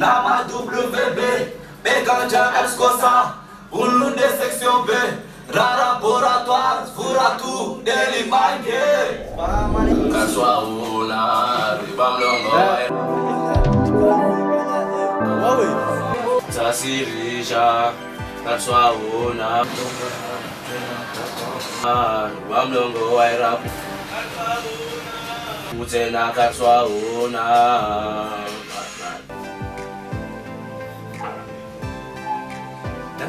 la mai WB Mercantea Escosa Un de secțion B La laborator Furatul de limbanghe Casoaul la Sasirija Casoaul la Ribam Rap Utena Casoaul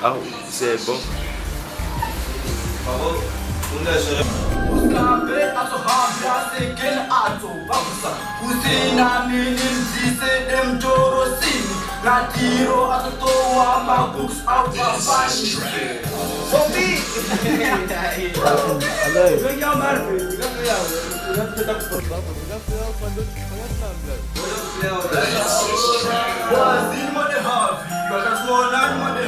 Oh, said both. Wazini mwenye havi, wakasona mwenye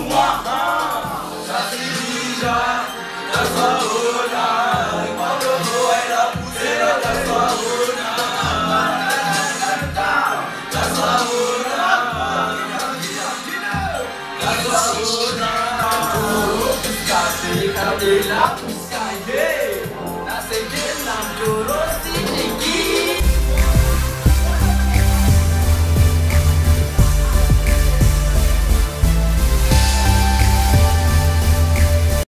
Cause we have enough